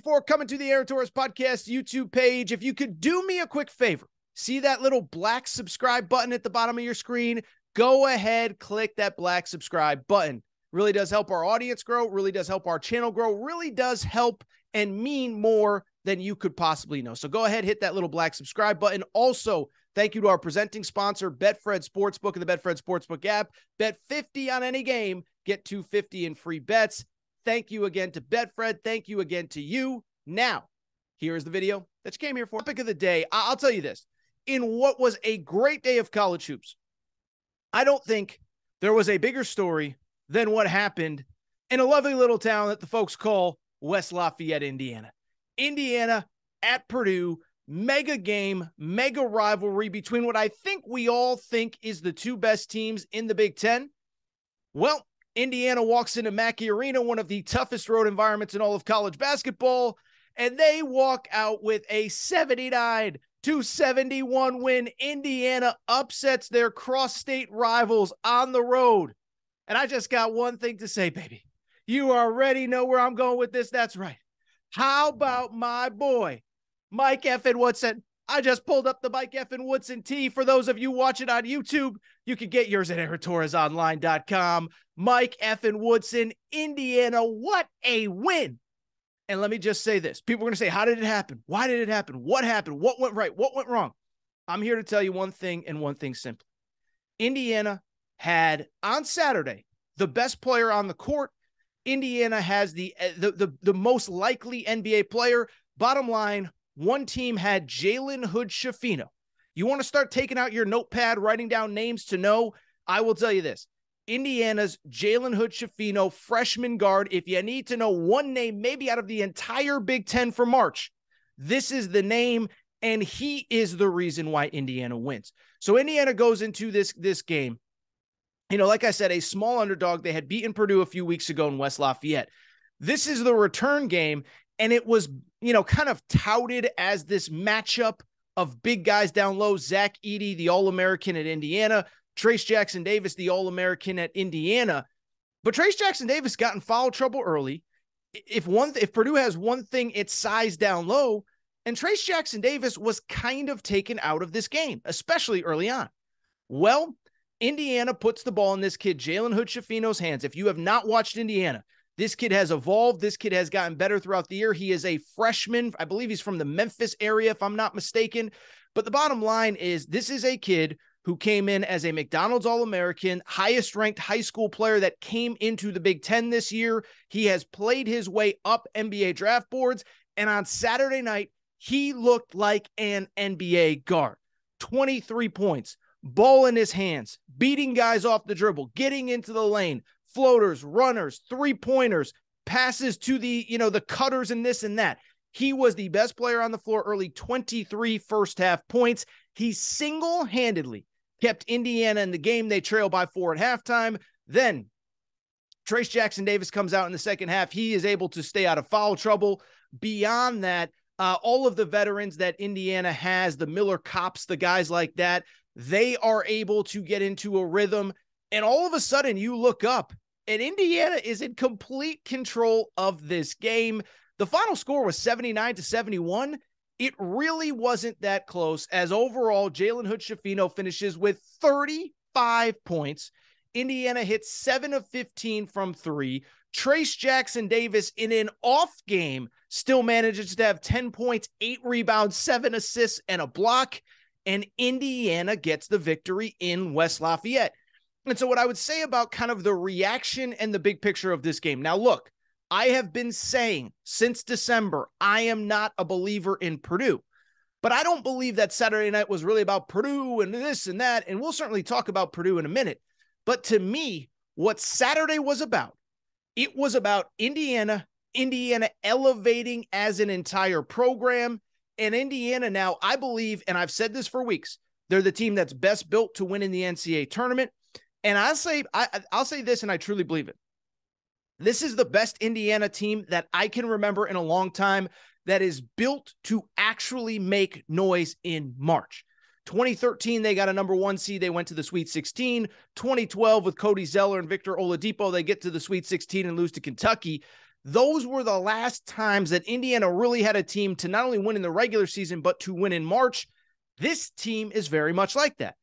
for coming to the Aaron Torres Podcast YouTube page. If you could do me a quick favor, see that little black subscribe button at the bottom of your screen? Go ahead, click that black subscribe button. Really does help our audience grow, really does help our channel grow, really does help and mean more than you could possibly know. So go ahead, hit that little black subscribe button. Also, thank you to our presenting sponsor, Betfred Sportsbook and the Betfred Sportsbook app. Bet 50 on any game, get 250 in free bets. Thank you again to Betfred. Thank you again to you. Now, here is the video that you came here for. Topic of the day. I'll tell you this. In what was a great day of college hoops, I don't think there was a bigger story than what happened in a lovely little town that the folks call West Lafayette, Indiana. Indiana at Purdue, mega game, mega rivalry between what I think we all think is the two best teams in the Big Ten. Well, Indiana walks into Mackey Arena, one of the toughest road environments in all of college basketball, and they walk out with a 79 to 71 win. Indiana upsets their cross state rivals on the road. And I just got one thing to say, baby. You already know where I'm going with this. That's right. How about my boy, Mike Effin Woodson? I just pulled up the Mike Effin Woodson T. For those of you watching on YouTube, you can get yours at AaronTorresOnline.com. Mike Effin Woodson, Indiana. What a win. And let me just say this people are going to say, How did it happen? Why did it happen? What happened? What went right? What went wrong? I'm here to tell you one thing and one thing simply Indiana had on Saturday the best player on the court. Indiana has the, eh, the, the, the most likely NBA player. Bottom line, one team had Jalen Hood Schifino. You want to start taking out your notepad, writing down names to know? I will tell you this Indiana's Jalen Hood Schifino, freshman guard. If you need to know one name, maybe out of the entire Big Ten for March, this is the name, and he is the reason why Indiana wins. So Indiana goes into this this game. You know, like I said, a small underdog. They had beaten Purdue a few weeks ago in West Lafayette. This is the return game, and it was, you know, kind of touted as this matchup of big guys down low. Zach Edey, the All American at Indiana, Trayce Jackson-Davis, the All American at Indiana. But Trayce Jackson-Davis got in foul trouble early. If one, if Purdue has one thing, it's size down low. And Trayce Jackson-Davis was kind of taken out of this game, especially early on. Well, Indiana puts the ball in this kid, Jalen Hood Schifino's hands. If you have not watched Indiana, this kid has evolved. This kid has gotten better throughout the year. He is a freshman. I believe he's from the Memphis area, if I'm not mistaken. But the bottom line is this is a kid who came in as a McDonald's All American, highest ranked high school player that came into the Big Ten this year. He has played his way up NBA draft boards. And on Saturday night, he looked like an NBA guard 23 points, ball in his hands, beating guys off the dribble, getting into the lane, floaters, runners, three pointers, passes to the, you know, the cutters and this and that. He was the best player on the floor early 23 first half points. He single handedly kept Indiana in the game. They trail by four at halftime. Then Trayce Jackson-Davis comes out in the second half. He is able to stay out of foul trouble. Beyond that, uh, all of the veterans that Indiana has, the Miller Kopps, the guys like that, they are able to get into a rhythm. And all of a sudden, you look up and Indiana is in complete control of this game. The final score was 79 to 71. It really wasn't that close, as overall, Jalen Hood Schifino finishes with 35 points. Indiana hits seven of 15 from three. Trayce Jackson-Davis, in an off game, still manages to have 10 points, eight rebounds, seven assists, and a block. And Indiana gets the victory in West Lafayette. And so, what I would say about kind of the reaction and the big picture of this game now, look, I have been saying since December, I am not a believer in Purdue. But I don't believe that Saturday night was really about Purdue and this and that. And we'll certainly talk about Purdue in a minute. But to me, what Saturday was about, it was about Indiana, Indiana elevating as an entire program. And Indiana now, I believe, and I've said this for weeks, they're the team that's best built to win in the NCAA tournament. And I say I I'll say this, and I truly believe it. This is the best Indiana team that I can remember in a long time that is built to actually make noise in March. 2013, they got a number one seed. They went to the Sweet 16. 2012, with Cody Zeller and Victor Oladipo, they get to the Sweet 16 and lose to Kentucky. those were the last times that Indiana really had a team to not only win in the regular season, but to win in March. This team is very much like that.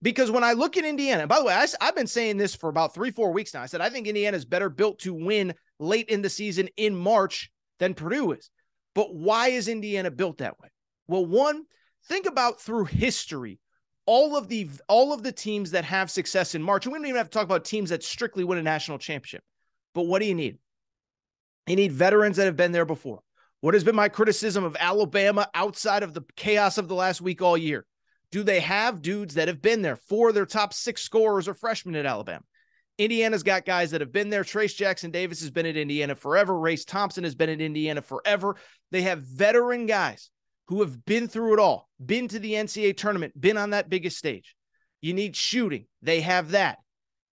Because when I look at Indiana, by the way, I, have been saying this for about three, four weeks now. I said, I think Indiana is better built to win late in the season in March than Purdue is. But why is Indiana built that way? Well, one, think about through history all of the all of the teams that have success in March. And we don't even have to talk about teams that strictly win a national championship. But what do you need? You need veterans that have been there before. What has been my criticism of Alabama outside of the chaos of the last week all year? Do they have dudes that have been there? Four of their top six scorers are freshmen at Alabama. Indiana's got guys that have been there. Trayce Jackson-Davis has been at Indiana forever. Race Thompson has been at Indiana forever. They have veteran guys who have been through it all, been to the NCAA tournament, been on that biggest stage. You need shooting. They have that.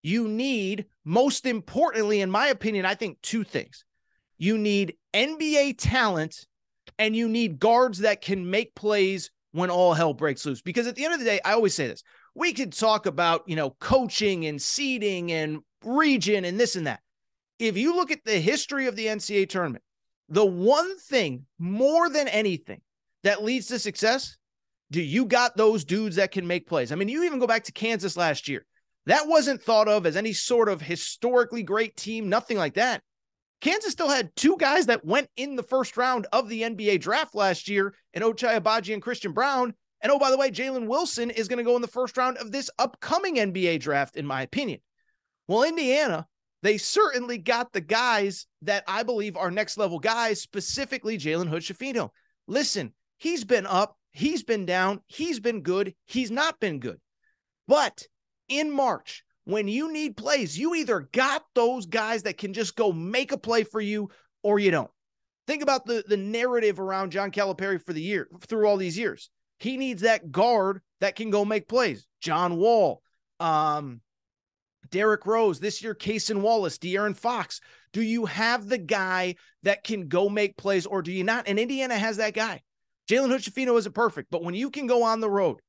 You need, most importantly, in my opinion, I think two things. You need NBA talent and you need guards that can make plays when all hell breaks loose. Because at the end of the day, I always say this we could talk about, you know, coaching and seeding and region and this and that. If you look at the history of the NCAA tournament, the one thing more than anything that leads to success, do you got those dudes that can make plays? I mean, you even go back to Kansas last year. That wasn't thought of as any sort of historically great team, nothing like that. Kansas still had two guys that went in the first round of the NBA draft last year in Ochai Agbaji and Christian Braun. And oh, by the way, Jalen Wilson is going to go in the first round of this upcoming NBA draft, in my opinion. Well, Indiana, they certainly got the guys that I believe are next level guys, specifically Jalen Hood Schifino. Listen, he's been up, he's been down, he's been good, he's not been good. But in March, when you need plays, you either got those guys that can just go make a play for you or you don't. Think about the, the narrative around John Calipari for the year through all these years. He needs that guard that can go make plays. John Wall, um, Derrick Rose, this year, Cason Wallace, De'Aaron Fox. Do you have the guy that can go make plays or do you not? And Indiana has that guy. Jalen Hood isn't perfect, but when you can go on the road,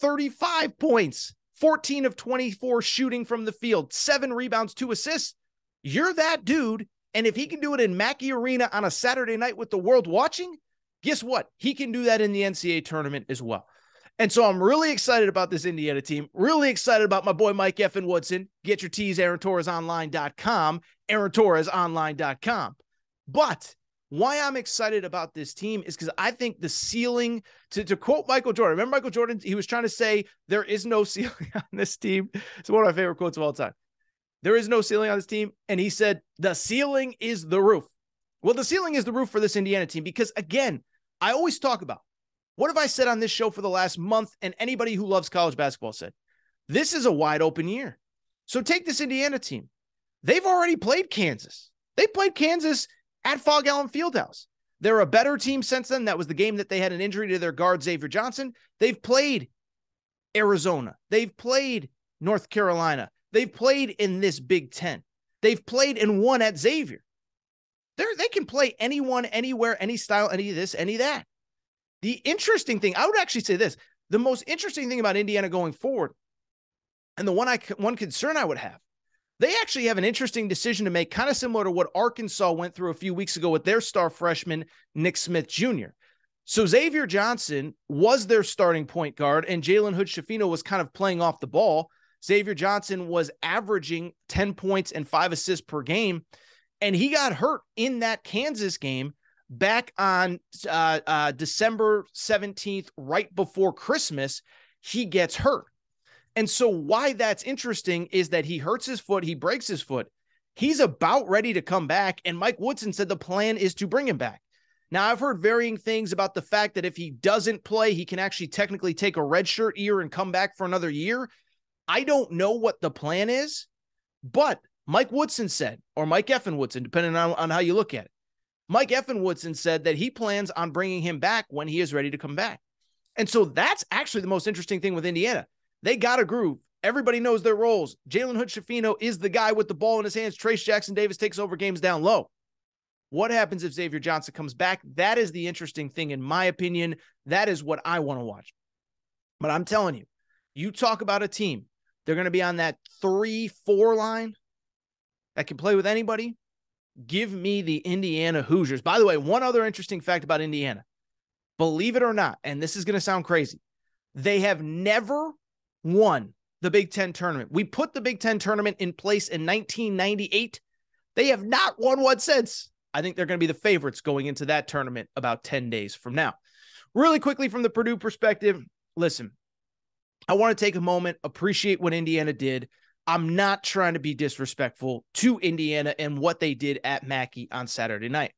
35 points, 14 of 24 shooting from the field, seven rebounds, two assists. You're that dude. And if he can do it in Mackey Arena on a Saturday night with the world watching, guess what? He can do that in the NCAA tournament as well. And so I'm really excited about this Indiana team. Really excited about my boy Mike Effin Woodson. Get your tees, AaronTorresOnline.com, AaronTorresOnline.com. But why I'm excited about this team is because I think the ceiling, to, to quote Michael Jordan, remember Michael Jordan? He was trying to say there is no ceiling on this team. It's one of my favorite quotes of all time. There is no ceiling on this team. And he said, the ceiling is the roof. Well, the ceiling is the roof for this Indiana team because, again, I always talk about what have I said on this show for the last month? And anybody who loves college basketball said, this is a wide open year. So take this Indiana team. They've already played Kansas. They played Kansas at Phog Allen Fieldhouse. They're a better team since then. That was the game that they had an injury to their guard, Xavier Johnson. They've played Arizona. They've played North Carolina. They've played in this Big Ten. They've played and won at Xavier. They're, they can play anyone, anywhere, any style, any of this, any that. The interesting thing, I would actually say this the most interesting thing about Indiana going forward, and the one I one concern I would have they actually have an interesting decision to make, kind of similar to what Arkansas went through a few weeks ago with their star freshman, Nick Smith Jr. So Xavier Johnson was their starting point guard, and Jalen Hood Schifino was kind of playing off the ball. Xavier Johnson was averaging 10 points and five assists per game, and he got hurt in that Kansas game back on uh, uh, December 17th, right before Christmas. He gets hurt. And so, why that's interesting is that he hurts his foot, he breaks his foot. He's about ready to come back. And Mike Woodson said the plan is to bring him back. Now, I've heard varying things about the fact that if he doesn't play, he can actually technically take a redshirt year and come back for another year. I don't know what the plan is, but Mike Woodson said, or Mike Effin Woodson, depending on, on how you look at it. Mike Effin Woodson said that he plans on bringing him back when he is ready to come back. And so that's actually the most interesting thing with Indiana. They got a groove. Everybody knows their roles. Jalen Hood Schifino is the guy with the ball in his hands. Trayce Jackson-Davis takes over games down low. What happens if Xavier Johnson comes back? That is the interesting thing, in my opinion. That is what I want to watch. But I'm telling you, you talk about a team, they're going to be on that three, four line that can play with anybody. Give me the Indiana Hoosiers. By the way, one other interesting fact about Indiana believe it or not, and this is going to sound crazy, they have never won the Big Ten tournament. We put the Big Ten tournament in place in 1998. They have not won one since. I think they're going to be the favorites going into that tournament about 10 days from now. Really quickly, from the Purdue perspective, listen, I want to take a moment, appreciate what Indiana did. I'm not trying to be disrespectful to Indiana and what they did at Mackey on Saturday night.